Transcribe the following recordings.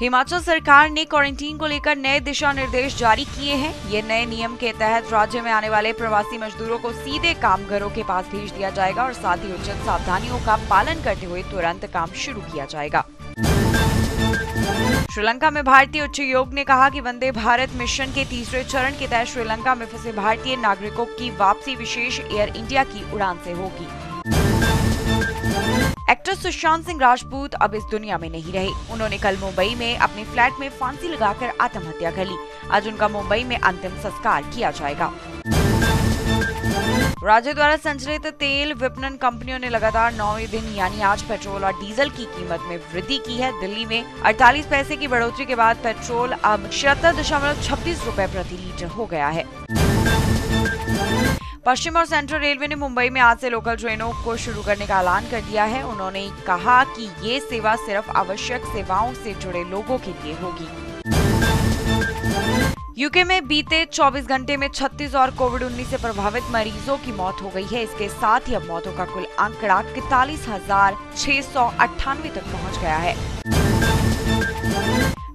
हिमाचल सरकार ने क्वारंटीन को लेकर नए दिशा निर्देश जारी किए हैं। ये नए नियम के तहत राज्य में आने वाले प्रवासी मजदूरों को सीधे कामगारों के पास भेज दिया जाएगा और साथ ही उचित सावधानियों का पालन करते हुए तुरंत काम शुरू किया जाएगा। श्रीलंका में भारतीय उच्च योग ने कहा कि वंदे भारत मिशन के तीसरे चरण के तहत श्रीलंका में फंसे भारतीय नागरिकों की वापसी विशेष एयर इंडिया की उड़ान से होगी। एक्टर सुशांत सिंह राजपूत अब इस दुनिया में नहीं रहे। उन्होंने कल मुंबई में अपने फ्लैट में फांसी लगाकर आत्महत्या कर ली। आज उनका मुंबई में अंतिम संस्कार किया जाएगा। राज्य द्वारा संचालित तेल विपणन कंपनियों ने लगातार नौवे दिन, यानी आज पेट्रोल और डीजल की कीमत में वृद्धि की है। दिल्ली में 48 पैसे की बढ़ोतरी के बाद पेट्रोल अब छिहत्तर दशमलव छब्बीस रूपए प्रति लीटर हो गया है। पश्चिम और सेंट्रल रेलवे ने मुंबई में आज से लोकल ट्रेनों को शुरू करने का ऐलान कर दिया है। उन्होंने कहा कि ये सेवा सिर्फ़ आवश्यक सेवाओं से जुड़े लोगों के लिए होगी। यूके में बीते 24 घंटे में 36 और कोविड 19 से प्रभावित मरीजों की मौत हो गई है। इसके साथ ही अब मौतों का कुल आंकड़ा इकतालीस हज़ार छह सौ अट्ठानवे तक पहुँच गया है।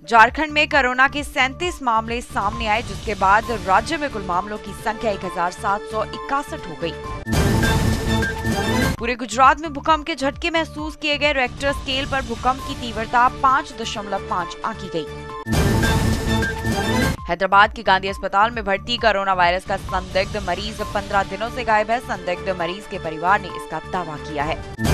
झारखंड में कोरोना के 37 मामले सामने आए, जिसके बाद राज्य में कुल मामलों की संख्या एक हज़ार सात सौ इकसठ हो गई। पूरे गुजरात में भूकंप के झटके महसूस किए गए रेक्टर स्केल पर भूकंप की तीव्रता पाँच दशमलव पाँच आंकी गई। हैदराबाद के गांधी अस्पताल में भर्ती कोरोना वायरस का संदिग्ध मरीज़ 15 दिनों से गायब है संदिग्ध मरीज़ के परिवार ने इसका दावा किया है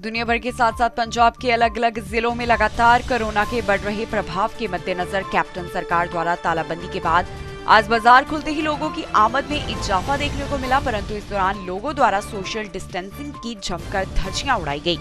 दुनिया भर के साथ साथ पंजाब के अलग अलग जिलों में लगातार कोरोना के बढ़ रहे प्रभाव के मद्देनजर कैप्टन सरकार द्वारा तालाबंदी के बाद आज बाज़ार खुलते ही लोगों की आमद में इजाफा देखने को मिला, परंतु इस दौरान लोगों द्वारा सोशल डिस्टेंसिंग की जमकर धज्जियाँ उड़ाई गई।